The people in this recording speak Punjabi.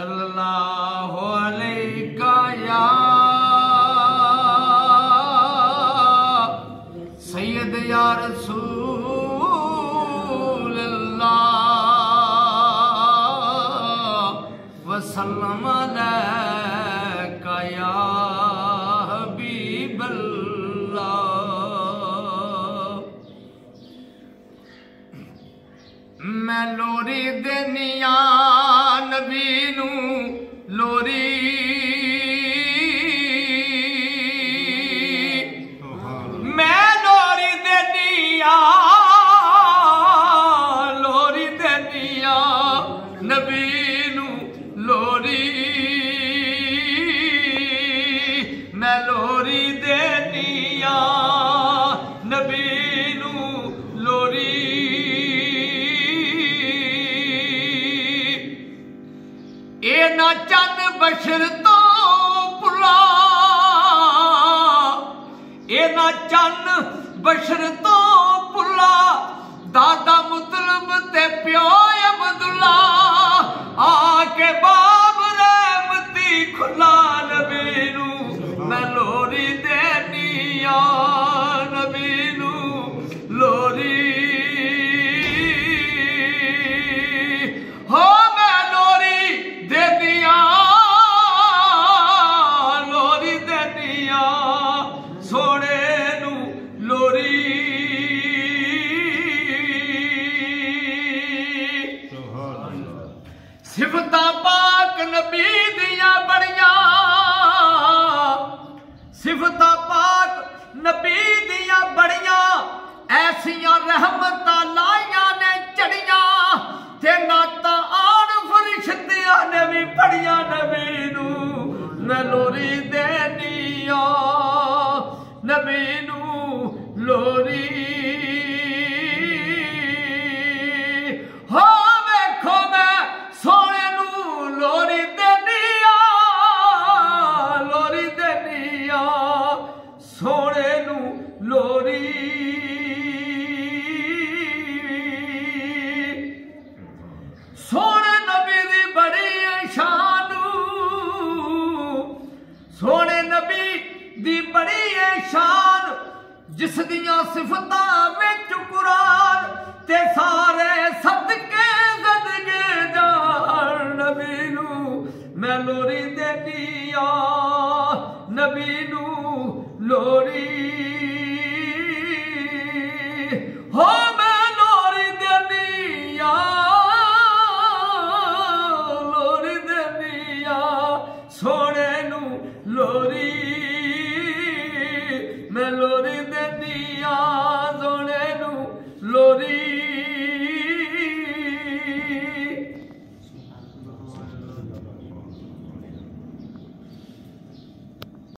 सल्लल्लाहु अलैका या सैयद या रसूल अल्लाह वसल्लम अलैका या मैं लोरी देनिया ਮੈਂ ਲੋਰੀ ਦੇਨੀਆ ਨਬੀ ਨੂੰ ਲੋਰੀ ਇਹ ਨਾ ਚੰਨ ਬਸ਼ਰ ਤੋਂ ਪੁਲਾ ਇਹ ਨਾ ਚੰਨ ਬਸ਼ਰ ਤੋਂ ਪੁਲਾ ਦਾਦਾ ਮੁਤਲਬ ਤੇ ਪਿਓ ਅਬਦੁੱਲਾ। ਲੋਰੀ ਦੇਨੀ ਆ ਨਬੀ ਨੂੰ ਲੋਰੀ। ਹੋ ਮੈਂ ਲੋਰੀ ਲੋਰੀ ਦੇਨੀਆ ਸੋਹਣੇ ਨੂੰ ਲੋਰੀ। ਸਿਫਤਾਂ ਪਾਕ ਨਬੀ ਦੀਆਂ ਬੜੀਆਂ ਸਿਫਤਾਂ ਪਾਕ ਨਬੀ ਦੀਆਂ ਬੜੀਆਂ ਐਸੀਆਂ ਰਹਿਮਤ ਦੀ ਬੜੀ ਸ਼ਾਨ, ਜਿਸ ਦੀਆਂ ਸਿਫਤਾਂ ਵਿੱਚ ਕੁਰਾਨ ਤੇ ਸਾਰੇ ਸਦਕੇ ਜ਼ਦਗੇ ਜਾਣ ਨਬੀ ਨੂੰ, ਮੈਂ ਲੋਰੀ ਦੇਨੀ ਆ, ਨਬੀ ਨੂੰ ਲੋਰੀ ਦੀਆਂ ਸੋਨੇ ਨੂੰ ਲੋਰੀ।